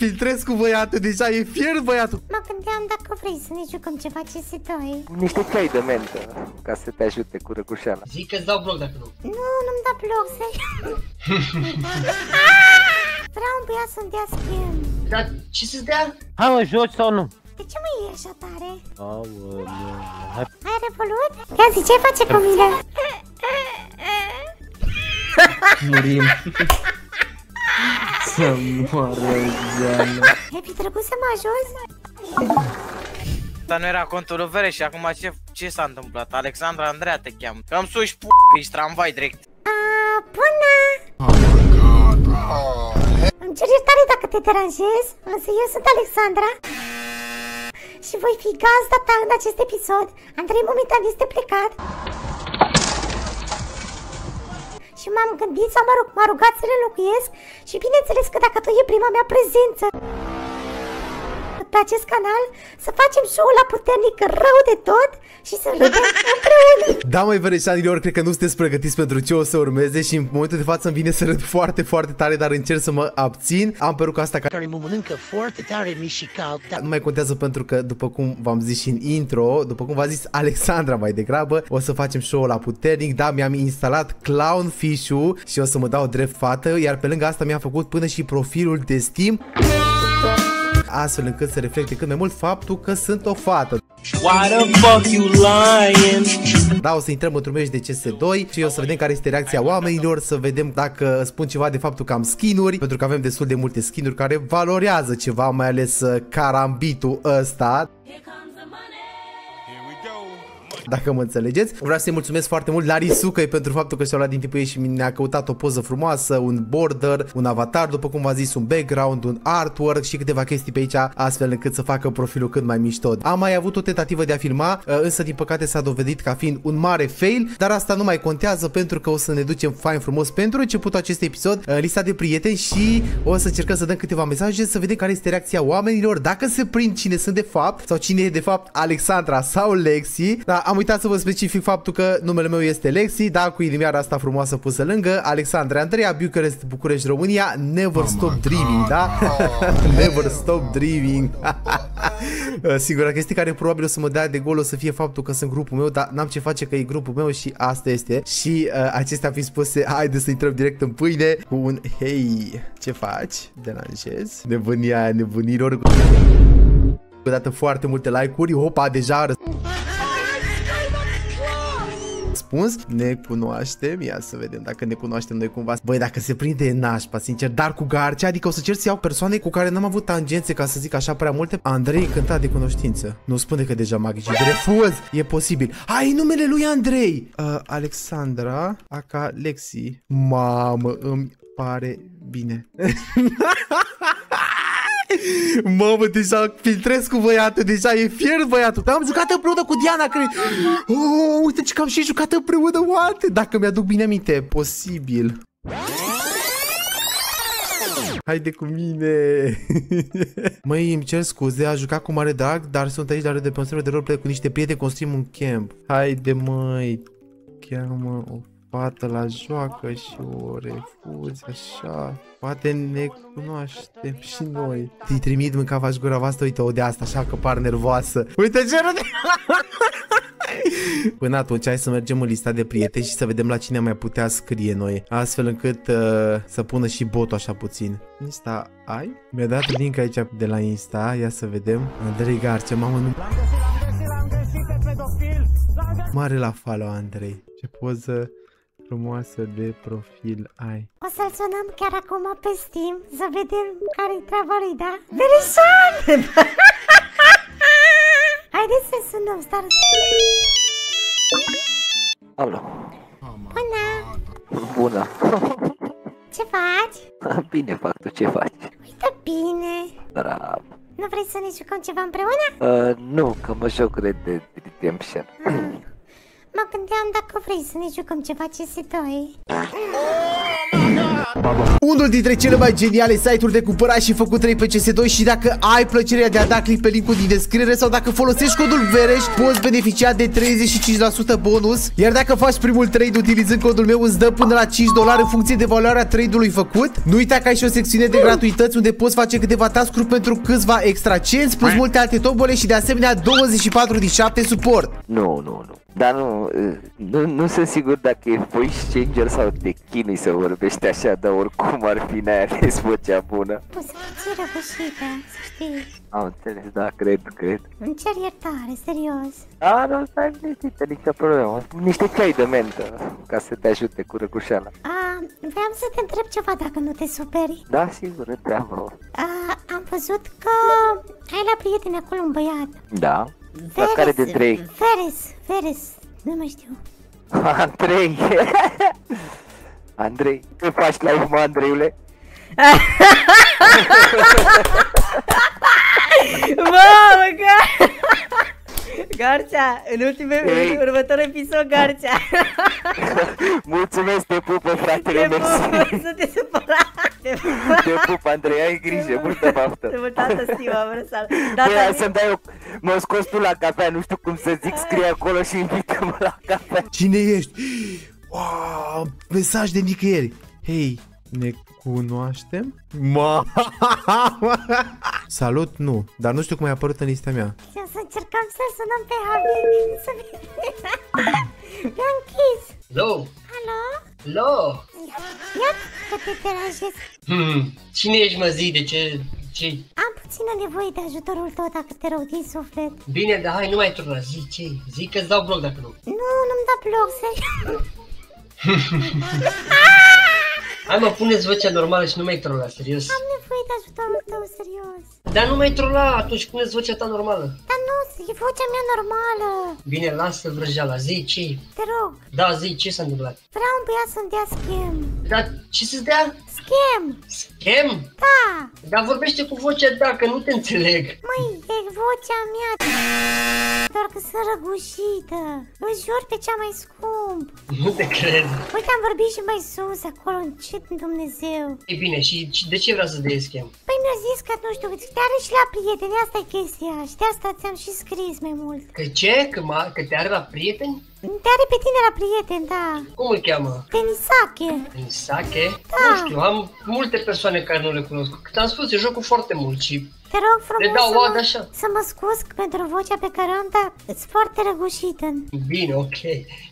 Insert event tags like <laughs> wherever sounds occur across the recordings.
filtrez cu băiatul, deja e fier băiatul. Mă gândeam dacă vrei să ne jucăm ceva CS2. Niște cai de mentă ca să te ajute cu răgușeala. Zic că-ți dau bloc dacă nu. Nu, nu-mi da bloc să <laughs> Vreau un băiat să-mi dea schimb. Dar ce să-ți dea? Hai mă, joci sau nu? De ce mă iei așa tare? Aoleu, hai Ai revolut? Ia zi, ce face cu mine? murim. <laughs> Să moară Zeana. E fi drăguț să mă ajuți? Dar nu era contul lui Vere și acum ce, ce s-a întâmplat? Alexandra Andreea te cheamă. Că îmi suși p***, ești tramvai direct. A, bună! Îmi cer iertare dacă te deranjez, însă eu sunt Alexandra și voi fi gazda ta în acest episod. Andrei momentan este plecat. Și m-am gândit sau mă rog, m-a rugat să le locuiesc și bineînțeles că dacă tu e prima mea prezență pe acest canal, să facem show la puternic rău de tot și să râdem <laughs> împreună. Da, mai vereșanilor, cred că nu sunteți pregătiți pentru ce o să urmeze și în momentul de față îmi vine să râd foarte, foarte tare, dar încerc să mă abțin. Am peruca asta care care mă mănâncă foarte tare mișical, dar nu mai contează pentru că, după cum v-am zis și în intro, după cum v-a zis Alexandra mai degrabă, o să facem show la puternic, da, mi-am instalat Clownfish-ul și o să mă dau drept fată, iar pe lângă asta mi-am făcut până și profilul de Steam astfel încât să reflecte cât mai mult faptul că sunt o fată. Why the fuck you lying? Da, o să intrăm într-un meci de CS2 și o să vedem care este reacția oamenilor, să vedem dacă spun ceva de faptul că am skinuri, pentru că avem destul de multe skinuri care valorează ceva, mai ales uh, carambitul ăsta. Dacă mă înțelegeți. Vreau să-i mulțumesc foarte mult la Risucăi pentru faptul că și-a luat din timpul ei și ne-a căutat o poză frumoasă Un border, un avatar, după cum v-a zis, un background, un artwork și câteva chestii pe aici Astfel încât să facă profilul cât mai mișto. Am mai avut o tentativă de a filma uh, Însă din păcate s-a dovedit ca fiind un mare fail Dar asta nu mai contează pentru că o să ne ducem fain frumos pentru începutul acestui episod în lista de prieteni și o să încercăm să dăm câteva mesaje să vedem care este reacția oamenilor Dacă se prind cine sunt de fapt sau cine e de fapt Alexandra sau Lexi. Da, am uitat să vă specific faptul că numele meu este Lexi, da, cu inimioara asta frumoasă pusă lângă, Alexandra Andreea, Bucharest, București, România, Never Stop Dreaming, da? <laughs> Never Stop Dreaming. <laughs> Singura chestie care probabil o să mă dea de gol o să fie faptul că sunt grupul meu, dar n-am ce face că e grupul meu și asta este. Și uh, acestea fiind spuse, <laughs> haide să intrăm direct în pâine cu un hei, ce faci? Deranjezi? Nebunia aia nebunilor. Odată foarte multe like-uri, hopa, deja răspuns. Ne cunoaștem, ia să vedem dacă ne cunoaștem noi cumva. Băi, dacă se prinde e nașpa, sincer, dar cu garce, adică o să cer să iau persoane cu care n-am avut tangențe, ca să zic așa prea multe. Andrei cântat de cunoștință. Nu spune că deja magici. Refuz, e posibil. Ai numele lui Andrei. Uh, Alexandra, aca Lexi. Mamă, îmi pare bine. <laughs> Mamă, deja filtrez cu băiatul, deja e fier băiatul. Am jucat împreună cu Diana, cred. Oh, uite ce că am și jucat împreună, what? Dacă mi-aduc bine aminte, posibil. Haide cu mine <laughs> Măi, îmi cer scuze, a jucat cu mare drag Dar sunt aici la de pe un server de roleplay Cu niște prieteni construim un camp Haide măi Cheamă o fată la joacă și o refuzi așa. Poate ne cunoaștem și noi. Te trimit mâncava gura voastră, uite, o de asta, așa că par nervoasă. Uite ce râde! <laughs> Până atunci hai să mergem în lista de prieteni și să vedem la cine mai putea scrie noi Astfel încât uh, să pună și botul așa puțin Insta ai? Mi-a dat link aici de la Insta, ia să vedem Andrei Garce, mamă nu... Mare la follow Andrei Ce poză frumoasă de profil ai. O să-l sunăm chiar acum pe Steam să vedem care-i treaba lui, da? Verișan! <laughs> Haideți să sunăm, star... Alo. Bună! Bună. Ce faci? <laughs> Bine fac, tu ce faci? Uite bine! Bravo. Nu vrei să ne jucăm ceva împreună? Uh, nu, că mă joc Red Dead Redemption. Mă gândeam dacă vrei să ne jucăm ceva CS2. Unul dintre cele mai geniale site-uri de cumpărat și făcut 3 pe CS2 și dacă ai plăcerea de a da click pe linkul din descriere sau dacă folosești codul VEREș, poți beneficia de 35% bonus, iar dacă faci primul trade utilizând codul meu îți dă până la 5 dolari în funcție de valoarea trade-ului făcut. Nu uita că ai și o secțiune de gratuități unde poți face câteva task pentru câțiva extra cenți, plus multe alte tombole și de asemenea 24 din 7 suport. Nu, nu, nu. Dar nu, nu, nu sunt sigur dacă e voice changer sau te chinui să vorbești așa, dar oricum ar fi n-ai ales vocea bună. O să fii răgușită, să știi. Am înțeles, da, cred, cred. Îmi cer iertare, serios. A, nu, stai liniștită, nicio problemă. Niște cai de mentă, ca să te ajute cu răcușeala. A, vreau să te întreb ceva dacă nu te superi. Da, sigur, întreabă. A, am văzut că ai la prieteni acolo un băiat. Da? Dar care dintre ei? Veres, Veres, nu mai știu. <laughs> Andrei! <laughs> Andrei, ce faci live, mă, Andreiule? <laughs> Mamă, Gar... Garcea, în ultime, Ei. în următorul episod, Garcea. Mulțumesc, te pupă, fratele, Te mersi. pup, să te supăra. Te pup, Te pup, Andrei, ai grijă, multă baftă. te pup, tată, stima, vreau să Băi, Data hai să-mi dai o... Mă scos tu la cafea, nu știu cum să zic, scrie acolo și invită-mă la cafea. Cine ești? Wow, mesaj de nicăieri. Hei, ne cunoaștem? Ma! Salut, nu, dar nu știu cum ai apărut în lista mea. Și o să încercăm să sunăm pe Habib să <laughs> Mi-a închis. Hello? Alo? Hello? Ia că te deranjez. Hmm. Cine ești, mă, zi? De ce? ce Am puțină nevoie de ajutorul tău dacă te rog din suflet. Bine, dar hai, nu mai turna, zi ce Zi că-ți dau bloc dacă nu. Nu, nu-mi da bloc, serios. <laughs> <laughs> Hai mă, puneți vocea normală și nu mai trola, serios. Am nevoie de ajutorul tău, serios. Dar nu mai trola, atunci puneți vocea ta normală. Dar nu, e vocea mea normală. Bine, lasă vrăjeala, zi ce Te rog, Da, zi, ce s-a întâmplat? vreau un băiat să-mi dea schem. Dar ce să-ți dea? Schem? Schem? Da. Dar vorbește cu vocea ta, că nu te înțeleg. Măi, e vocea mea. Doar că sunt răgușită. Îți jur pe cea mai scump. Nu te cred. Uite, am vorbit și mai sus, acolo, încet, Dumnezeu. E bine, și și de ce vrea să dea schem? Păi mi-a zis că, nu știu, te are și la prieteni, asta e chestia. Și de asta ți-am și scris mai mult. Că ce? Că, ma, că te are la prieteni? Te are pe tine la prieteni, da. Cum îl cheamă? Tenisache. În sache? Da. Nu știu, am multe persoane care nu le cunosc. Cât am spus, eu joc cu foarte mult și Te rog frumos Le dau să, oadă mă, așa. să mă scuz pentru vocea pe care o am, dar îți foarte răgușită. bine, ok.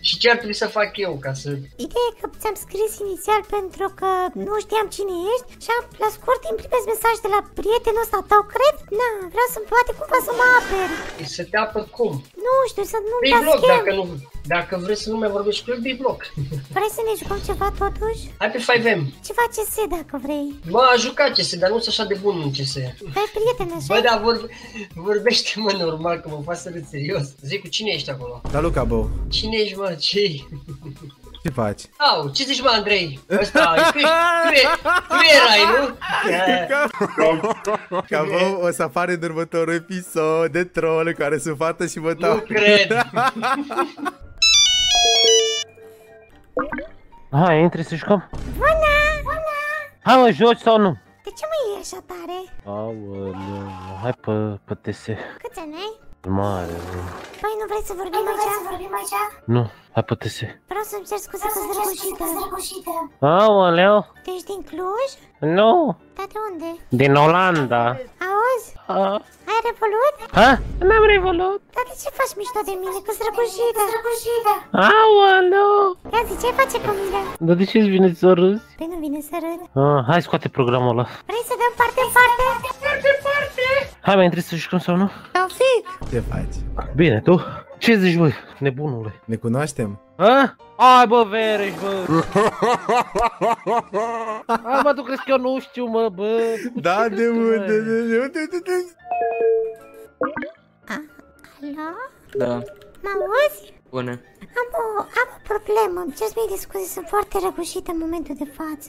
Și ce ar trebui să fac eu ca să... Ideea e că ți-am scris inițial pentru că nu știam cine ești și am, la scurt îmi primesc mesaj de la prietenul ăsta tău, cred? Na, vreau să poate cumva să mă aperi. Să te apăr cum? Nu știu, să nu-mi Dai dea bloc, schem. dacă nu... Dacă vreți să nu mai vorbești cu el, dai bloc. <laughs> Vrei să ne jucăm ceva totuși? Hai pe 5M. Ceva CS dacă vrei. Bă, a jucat CS, dar nu sunt așa de bun în CS. Ai prieten așa? Bă, dar vorbe... vorbește mă normal, că mă fac să râd serios. Zic cu cine ești acolo? Da, Luca, bă, Cine ești, mă? ce ce faci? Au, ce zici, mă, Andrei? Ăsta, tu, tu, e- tu erai, nu? Ca bă, o să apară în următorul episod de troll în care sunt fată și mă Nu tau. cred. Hai, intri să jucăm. Bună! Bună! Hai mă, joci sau nu? De ce mă iei așa tare? Aoleu, hai pe, pe TS. Câți ani ai? Mare, Păi nu vreți să vorbim aici? Vreți să vorbim aici? nu, hai pe TS. Vreau să-mi cer scuze că sunt răgușită. Aoleu, Tu ești din Cluj? nu, Dar de unde? din Olanda. Auzi? Ha? Ai revolut? Ha? N-am revolut. Dar de ce faci mișto de mine? Că-s răgușită. Răgușită. Aoleu. Ia zi, ce face cu mine? Dar de ce îți vine să râzi? Păi nu vine să râd. Ah, hai scoate programul ăla. Vrei să dăm parte în parte? Parte în parte! Hai mai intri să jucăm sau nu? Taufik! Ce faci? Bine, tu? Ce zici, băi, nebunule? Ne cunoaștem? Ha? Hai bă, Vereș, bă! <laughs> Hai mă, tu crezi că eu nu știu, mă, bă? Da, de unde? De, de, de, de, de. Alo? Da, Mă auzi? bună. Am o, am o problemă. Îmi cer mii de scuze, sunt foarte răgușită în momentul de față.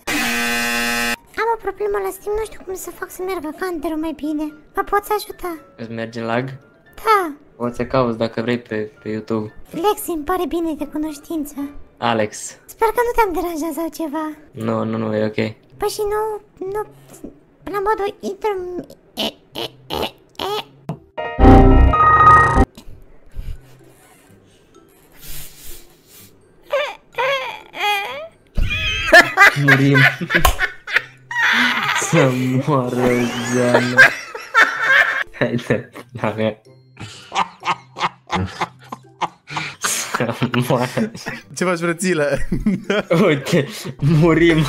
Am o problemă la Steam, nu știu cum să fac să meargă canterul mai bine. Mă poți ajuta? Îți merge lag? Da. Poți să cauți dacă vrei pe, pe YouTube. Lexi, îmi pare bine de cunoștință. Alex. Sper că nu te-am deranjat sau ceva. Nu, nu, nu, e ok. Păi și nu, nu, la modul intru... E, e, e, e. Murim. <laughs> Să moară Zeana. Haide, la mea. Să moară. Ce faci, frățilă? Uite, murim.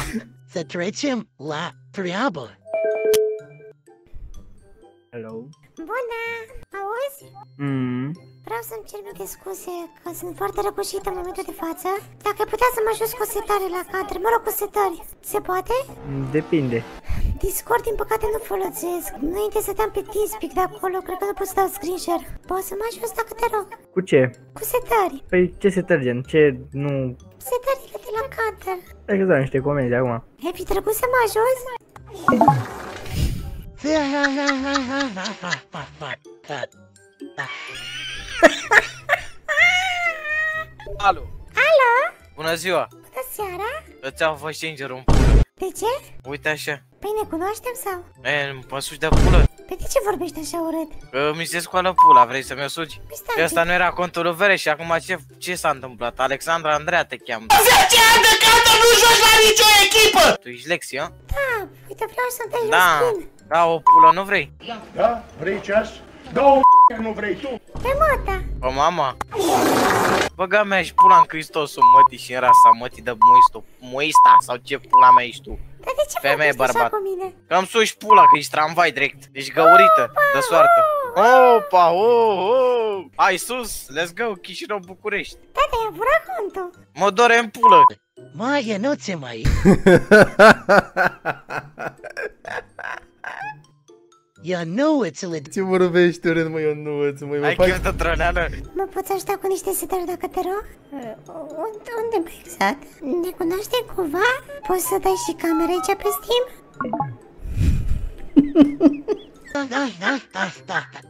Să trecem la treabă. Hello. Bună! Auzi? Mm. Vreau să-mi cer mică scuze că sunt foarte răgușită în momentul de față. Dacă ai putea să mă ajut cu setare la cadre, mă rog cu setări, se poate? Depinde. Discord din păcate nu folosesc. Înainte să te-am pe Teamspeak de acolo, cred că nu pot să dau screen share. Poți să mă ajuți dacă te rog? Cu ce? Cu setări. Păi ce se tărgen? Ce nu... Setările de la cadre. Hai că dau niște comenzi acum. Ai fi trebuit să mă ajuți? <laughs> Alo, Alo? bună ziua! Bună seara? Îți au fost changer un De ce? Uite așa. Păi ne cunoaștem sau? E, mă sugi de pulă. Pe de ce vorbești așa urât? Că mi se scoală pula, vrei să mi-o sugi? Păi stai Că un ăsta pic. nu era contul lui Vereș și acum ce, ce s-a întâmplat? Alexandra Andreea te cheamă. 10 ani de când nu joci la nicio echipă! Tu ești Lexi, hă? Da, uite vreau să dai Da, un skin. da, o pulă nu vrei? Da? Vrei ceas? Două nu vrei tu. Pe mata. Bă, mama. Băga mea și pula în Hristosul mătii și în rasa mătii de muisto, muista sau ce pula mea ești tu. Dar de ce Femeie vorbești așa bărbat. cu mine? Că îmi suși pula că ești tramvai direct. Ești găurită de soartă. Opa, oh, oh. Hai sus, let's go, Chișinău, București. Da, te-ai apurat contul. Mă dore în pulă. Mai, nu ți mai. Eu nu îți le Ce vorbești urât, mă, eu nu îți, măi, mă Ai faci... chef de troneală. Mă poți ajuta cu niște setări dacă te rog? Unde, unde mai exact? Ne cunoaștem cumva? Poți să dai și camera aici pe Steam? Da, da, da, da, da.